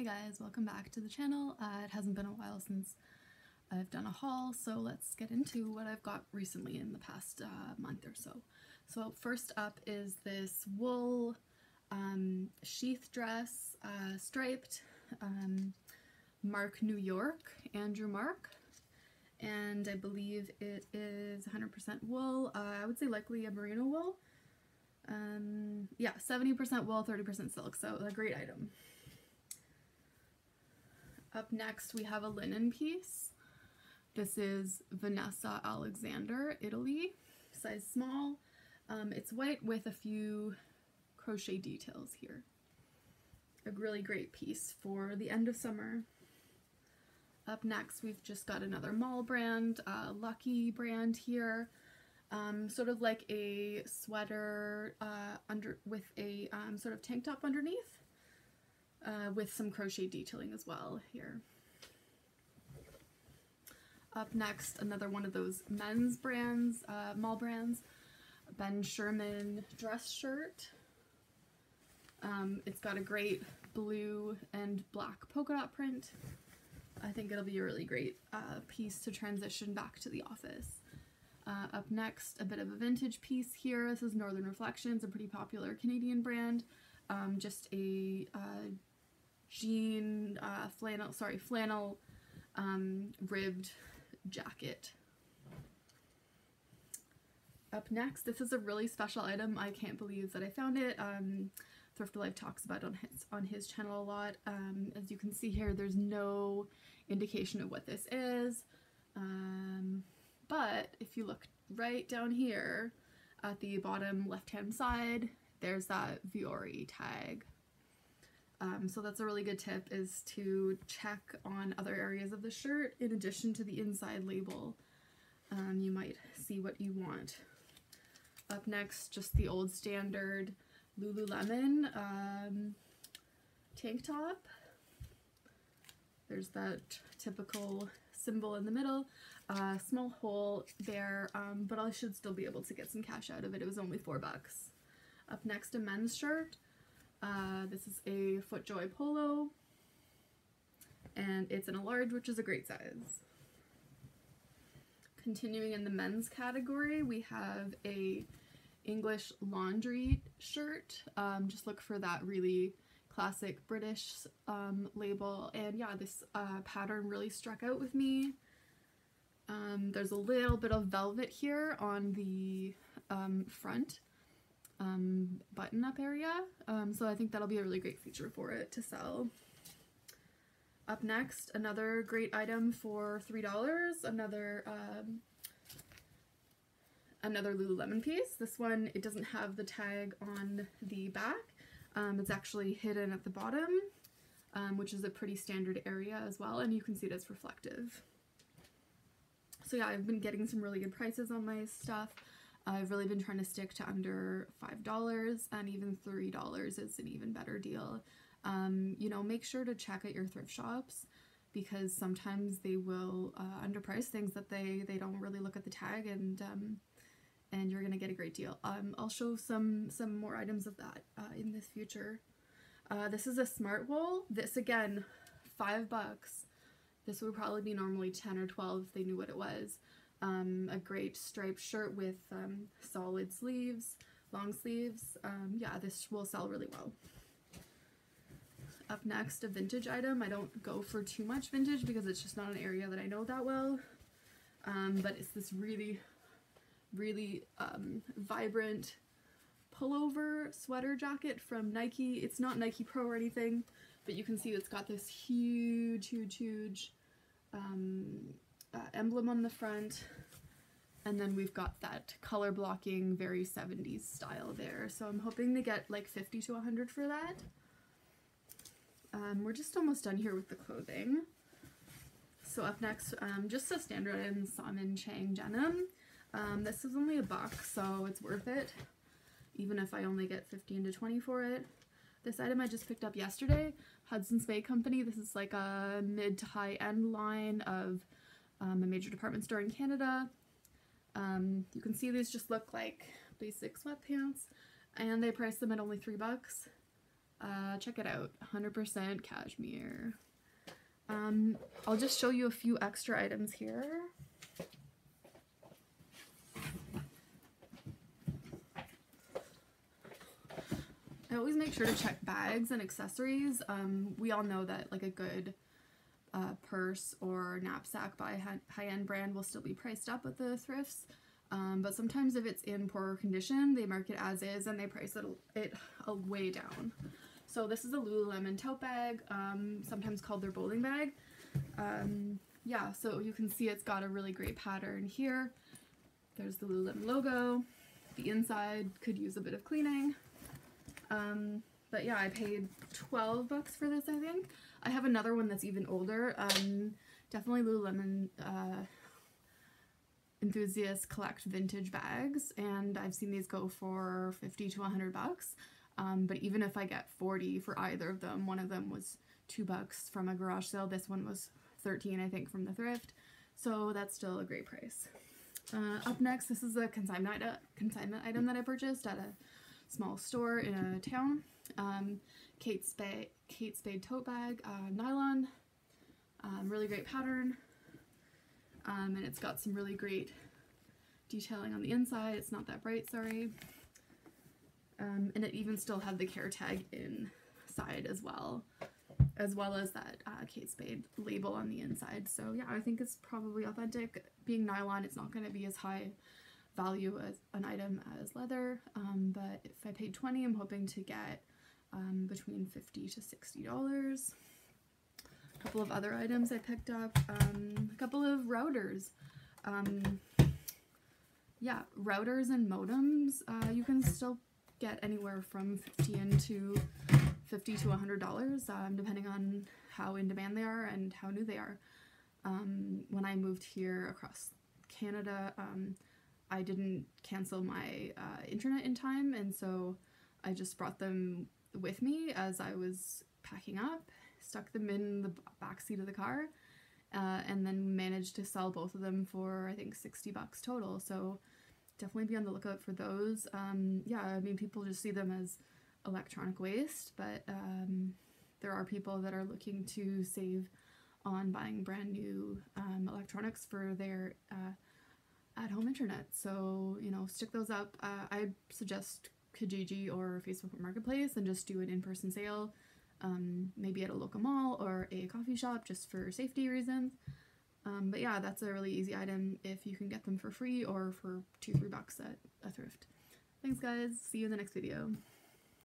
Hey guys, welcome back to the channel. Uh, it hasn't been a while since I've done a haul, so let's get into what I've got recently in the past uh, month or so. So first up is this wool um, sheath dress, uh, striped, um, Marc New York, Andrew Marc, and I believe it is 100% wool. Uh, I would say likely a merino wool. Um, yeah, 70% wool, 30% silk, so a great item. Up next we have a linen piece. This is Vanessa Alexander, Italy, size small. Um, it's white with a few crochet details here. A really great piece for the end of summer. Up next we've just got another mall brand, uh, Lucky brand here. Um, sort of like a sweater uh, under with a um, sort of tank top underneath uh, with some crochet detailing as well here. Up next, another one of those men's brands, uh, mall brands, Ben Sherman dress shirt. Um, it's got a great blue and black polka dot print. I think it'll be a really great uh, piece to transition back to the office. Uh, up next, a bit of a vintage piece here. This is Northern Reflections, a pretty popular Canadian brand. Um, just a uh, jean uh, flannel, sorry, flannel um, ribbed jacket. Up next, this is a really special item. I can't believe that I found it. Um, Thrift Life talks about on his on his channel a lot. Um, as you can see here, there's no indication of what this is. Um, but if you look right down here at the bottom left hand side, there's that Vuori tag. Um, so that's a really good tip is to check on other areas of the shirt in addition to the inside label. Um, you might see what you want. Up next, just the old standard Lululemon um, tank top. There's that typical symbol in the middle. Uh, small hole there, um, but I should still be able to get some cash out of it. It was only four bucks. Up next, a men's shirt. This is a FootJoy polo, and it's in a large, which is a great size. Continuing in the men's category, we have a English laundry shirt. Um, just look for that really classic British um, label. And yeah, this uh, pattern really struck out with me. Um, there's a little bit of velvet here on the um, front um, button up area. Um, so I think that'll be a really great feature for it to sell. Up next, another great item for $3, another um, another Lululemon piece. This one, it doesn't have the tag on the back. Um, it's actually hidden at the bottom, um, which is a pretty standard area as well, and you can see it as reflective. So yeah, I've been getting some really good prices on my stuff. I've really been trying to stick to under $5 and even $3 is an even better deal. Um, you know, make sure to check at your thrift shops because sometimes they will uh, underprice things that they, they don't really look at the tag and um, and you're gonna get a great deal. Um, I'll show some some more items of that uh, in this future. Uh, this is a Smartwool. This again, five bucks. This would probably be normally 10 or 12 if they knew what it was. Um, a great striped shirt with um, solid sleeves, long sleeves. Um, yeah, this will sell really well. Up next, a vintage item. I don't go for too much vintage because it's just not an area that I know that well. Um, but it's this really really um, vibrant pullover sweater jacket from Nike. It's not Nike Pro or anything, but you can see it's got this huge, huge, huge um, uh, emblem on the front. And then we've got that color blocking, very 70s style there. So I'm hoping to get like 50 to 100 for that. Um, we're just almost done here with the clothing. So up next, um, just a standard in Simon Chang denim. Um, this is only a buck, so it's worth it, even if I only get 15 to 20 for it. This item I just picked up yesterday, Hudson's Bay Company. This is like a mid to high end line of um, a major department store in Canada. Um, you can see these just look like basic sweatpants, and they price them at only three bucks. Uh, check it out, 100% cashmere. Um, I'll just show you a few extra items here. I always make sure to check bags and accessories. Um, we all know that like a good uh, purse or knapsack by a high-end brand will still be priced up at the thrifts. Um, but sometimes if it's in poorer condition, they mark it as is and they price it, it a way down. So this is a Lululemon tote bag, um, sometimes called their bowling bag. Um, yeah, so you can see it's got a really great pattern here. There's the Lululemon logo. The inside could use a bit of cleaning. But yeah, I paid 12 bucks for this, I think. I have another one that's even older. Um, definitely Lululemon uh, enthusiasts collect vintage bags, and I've seen these go for 50 to 100 bucks. Um, but even if I get 40 for either of them, one of them was two bucks from a garage sale. This one was 13, I think, from the thrift. So that's still a great price. Uh, up next, this is a consignment, consignment item that I purchased at a small store in a town. Um, Kate Spade, Kate Spade tote bag, uh, nylon, um, really great pattern, um, and it's got some really great detailing on the inside. It's not that bright, sorry. Um, and it even still had the care tag inside as well, as well as that uh, Kate Spade label on the inside. So yeah, I think it's probably authentic. Being nylon, it's not going to be as high value as an item as leather, um, but if I paid 20 I'm hoping to get um, between 50 to 60 dollars. A couple of other items I picked up, um, a couple of routers. Um, yeah, routers and modems, uh, you can still get anywhere from 15 to 50 to 100 dollars um, depending on how in demand they are and how new they are. Um, when I moved here across Canada, um, I didn't cancel my uh, internet in time, and so I just brought them with me as I was packing up, stuck them in the back seat of the car, uh, and then managed to sell both of them for I think 60 bucks total. So definitely be on the lookout for those. Um, yeah, I mean, people just see them as electronic waste, but um, there are people that are looking to save on buying brand new um, electronics for their uh, at-home internet. So, you know, stick those up. Uh, I suggest Kijiji or Facebook Marketplace and just do an in-person sale, um, maybe at a local mall or a coffee shop just for safety reasons. Um, but yeah, that's a really easy item if you can get them for free or for two, three bucks at a thrift. Thanks guys, see you in the next video.